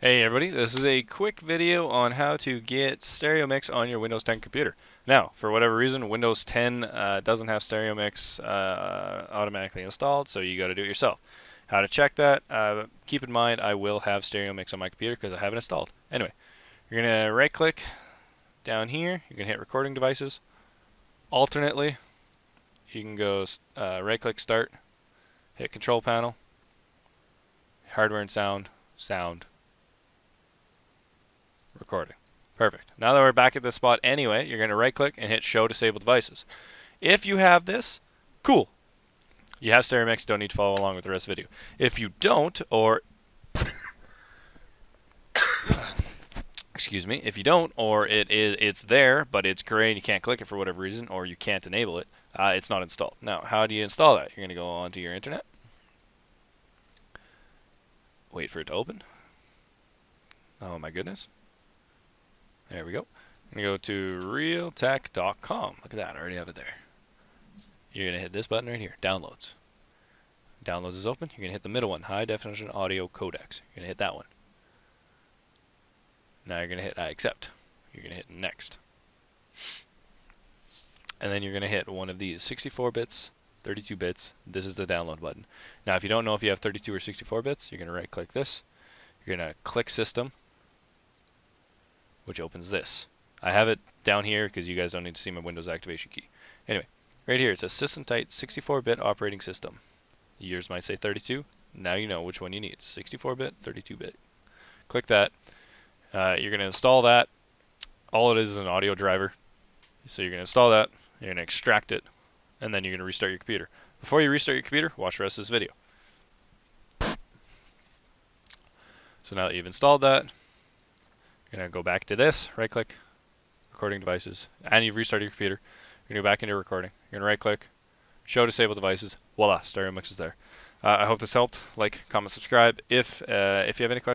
Hey everybody, this is a quick video on how to get Stereo Mix on your Windows 10 computer. Now, for whatever reason, Windows 10 uh, doesn't have Stereo Mix uh, automatically installed, so you got to do it yourself. How to check that? Uh, keep in mind, I will have Stereo Mix on my computer because I have it installed. Anyway, you're going to right click down here, you can hit Recording Devices. Alternately, you can go uh, right click Start, hit Control Panel, Hardware and Sound, Sound, recording. Perfect. Now that we're back at this spot anyway, you're going to right click and hit show disabled devices. If you have this, cool. You have stereo mix, don't need to follow along with the rest of the video. If you don't, or excuse me, if you don't, or it is it's there but it's gray and you can't click it for whatever reason, or you can't enable it, uh, it's not installed. Now, how do you install that? You're going to go onto your internet, wait for it to open. Oh my goodness. There we go. I'm going to go to realtek.com. Look at that. I already have it there. You're going to hit this button right here. Downloads. Downloads is open. You're going to hit the middle one. High definition audio codecs. You're going to hit that one. Now you're going to hit I accept. You're going to hit next. And then you're going to hit one of these. 64 bits, 32 bits. This is the download button. Now if you don't know if you have 32 or 64 bits, you're going to right click this. You're going to click system which opens this. I have it down here because you guys don't need to see my Windows activation key. Anyway, right here it says System Type 64-bit operating system. Yours might say 32. Now you know which one you need. 64-bit, 32-bit. Click that. Uh, you're going to install that. All it is is an audio driver. So you're going to install that. You're going to extract it. And then you're going to restart your computer. Before you restart your computer, watch the rest of this video. So now that you've installed that, you're to go back to this, right click, recording devices, and you've restarted your computer. You're to go back into recording. You're to right click, show disable devices. Voila, stereo mix is there. Uh, I hope this helped. Like, comment, subscribe. If uh, if you have any questions.